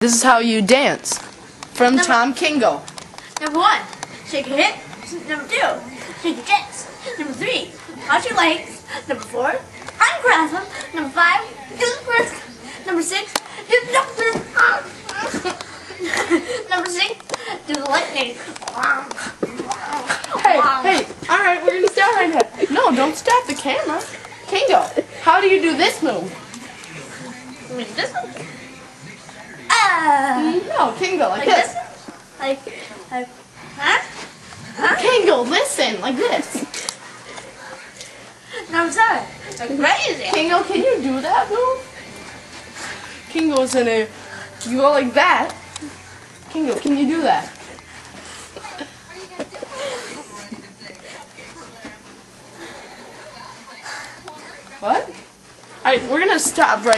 This is how you dance. From Number- Tom Kingo. Number one, shake your hips. Number two, shake your chest. Number three, cross your legs. Number four, uncross them. Number five, do the first. Number six, do the number. Number six, do the lightning. Hey, hey, alright, we're gonna start right here. No, don't stop the camera. Kingo, how do you do this move? Ah, No, Kingo, like like this. Like, like, huh? Kingo, listen, like this. No, I'm sorry. Like crazy. Kingo, can you do that move? Kingo's in a. You go like that. Kingo, can you do that? What? Alright, we're gonna stop right